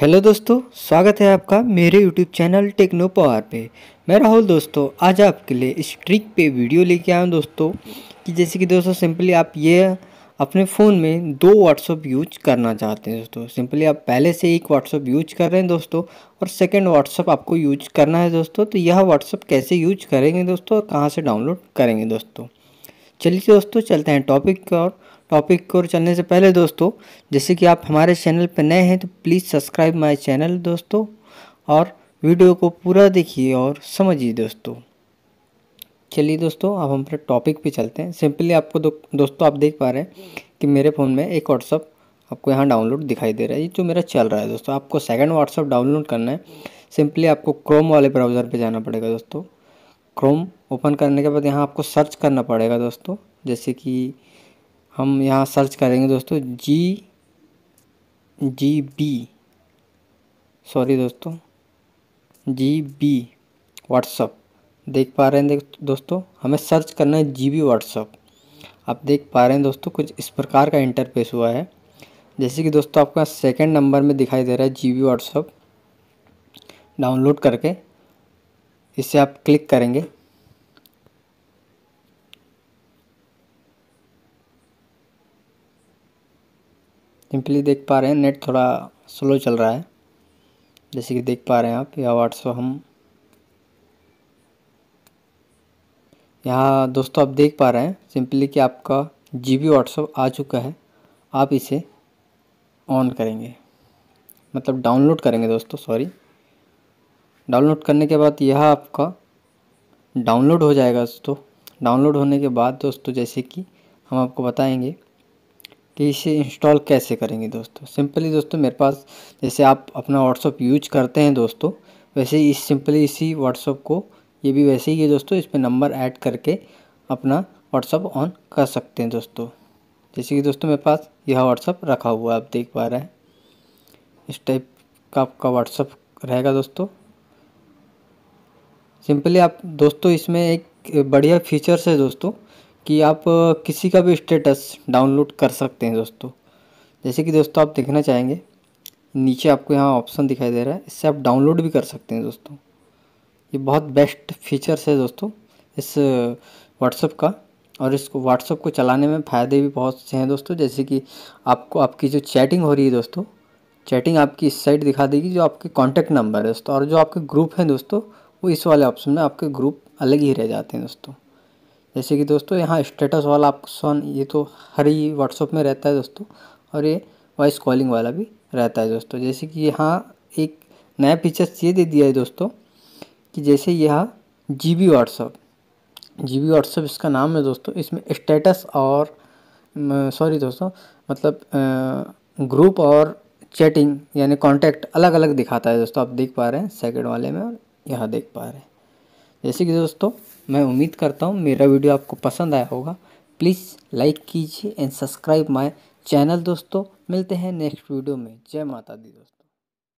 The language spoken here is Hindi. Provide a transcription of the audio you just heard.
हेलो दोस्तों, स्वागत है आपका मेरे यूट्यूब चैनल टेक्नो पावर पे। मैं राहुल दोस्तों, आज आपके लिए इस ट्रिक पे वीडियो लेके आया हूँ दोस्तों, कि जैसे कि दोस्तों, सिंपली आप ये अपने फ़ोन में दो व्हाट्सअप यूज़ करना चाहते हैं दोस्तों। सिंपली आप पहले से एक व्हाट्सअप यूज़ कर रहे हैं दोस्तों, और सेकेंड व्हाट्सअप आपको यूज़ करना है दोस्तों तो यह व्हाट्सअप कैसे यूज़ करेंगे दोस्तों और कहाँ से डाउनलोड करेंगे दोस्तों। चलिए दोस्तों, चलते हैं टॉपिक की ओर। टॉपिक की चलने से पहले दोस्तों जैसे कि आप हमारे चैनल पर नए हैं तो प्लीज़ सब्सक्राइब माय चैनल दोस्तों और वीडियो को पूरा देखिए और समझिए दोस्तों। चलिए दोस्तों अब हम अपने टॉपिक पे चलते हैं। सिंपली आपको दो, दोस्तों आप देख पा रहे हैं कि मेरे फ़ोन में एक व्हाट्सअप आपको यहाँ डाउनलोड दिखाई दे रहा है। ये जो मेरा चल रहा है दोस्तों आपको सेकंड व्हाट्सअप डाउनलोड करना है। सिंपली आपको क्रोम वाले ब्राउज़र पे जाना पड़ेगा दोस्तों। क्रोम ओपन करने के बाद यहाँ आपको सर्च करना पड़ेगा दोस्तों जैसे कि हम यहाँ सर्च करेंगे दोस्तों जी जी बी सॉरी दोस्तों जी बी व्हाट्सअप देख पा रहे हैं देख दोस्तों, हमें सर्च करना है जी बी व्हाट्सअप आप देख पा रहे हैं दोस्तों, कुछ इस प्रकार का इंटरफेस हुआ है। जैसे कि दोस्तों, आपका सेकंड नंबर में दिखाई दे रहा है जी बी व्हाट्सअप डाउनलोड करके इसे आप क्लिक करेंगे। सिंपली देख पा रहे हैं नेट थोड़ा स्लो चल रहा है। जैसे कि देख पा रहे हैं आप या व्हाट्सअप हम यहाँ दोस्तों आप देख पा रहे हैं सिंपली कि आपका जी बी व्हाट्सअप आ चुका है। आप इसे ऑन करेंगे। मतलब डाउनलोड करेंगे दोस्तों सॉरी डाउनलोड करने के बाद यह आपका डाउनलोड हो जाएगा दोस्तों। डाउनलोड होने के बाद दोस्तों जैसे कि हम आपको बताएँगे कि इसे इंस्टॉल कैसे करेंगे दोस्तों? सिंपली दोस्तों, मेरे पास जैसे आप अपना व्हाट्सअप यूज़ करते हैं दोस्तों, वैसे ही इस सिंपली इसी व्हाट्सअप को, ये भी वैसे ही है दोस्तों इस पर नंबर ऐड करके अपना व्हाट्सअप ऑन कर सकते हैं दोस्तों। जैसे कि दोस्तों मेरे पास यह व्हाट्सअप रखा हुआ है, आप देख पा रहे हैं। इस टाइप का आपका व्हाट्सअप रहेगा दोस्तों। सिंपली आप दोस्तों इसमें एक बढ़िया फीचर्स है दोस्तों कि आप किसी का भी स्टेटस डाउनलोड कर सकते हैं दोस्तों। जैसे कि दोस्तों आप देखना चाहेंगे, नीचे आपको यहाँ ऑप्शन दिखाई दे रहा है। इससे आप डाउनलोड भी कर सकते हैं दोस्तों। ये बहुत बेस्ट फीचर्स है दोस्तों इस व्हाट्सअप का। और इसको व्हाट्सअप को चलाने में फ़ायदे भी बहुत से हैं दोस्तों। जैसे कि आपको, आपकी जो चैटिंग हो रही है दोस्तों चैटिंग आपकी इस साइड दिखा देगी जो आपके कॉन्टैक्ट नंबर है दोस्तों। और जो आपके ग्रुप हैं दोस्तों, वो इस वाले ऑप्शन में आपके ग्रुप अलग ही रह जाते हैं दोस्तों। जैसे कि दोस्तों, यहाँ स्टेटस वाला ऑप्शन ये तो हर ही व्हाट्सअप में रहता है दोस्तों, और ये वॉइस कॉलिंग वाला भी रहता है दोस्तों। जैसे कि यहाँ एक नया फीचर्स ये दे दिया है दोस्तों, कि जैसे यह G B WhatsApp G B WhatsApp इसका नाम है दोस्तों, इसमें स्टेटस और सॉरी दोस्तों मतलब ग्रुप और चैटिंग यानी कांटेक्ट अलग अलग दिखाता है दोस्तों। आप देख पा रहे हैं सेकंड वाले में और यहाँ देख पा रहे हैं। जैसे कि दोस्तों, मैं उम्मीद करता हूँ मेरा वीडियो आपको पसंद आया होगा। प्लीज़ लाइक कीजिए एंड सब्सक्राइब माय चैनल दोस्तों। मिलते हैं नेक्स्ट वीडियो में। जय माता दी दोस्तों।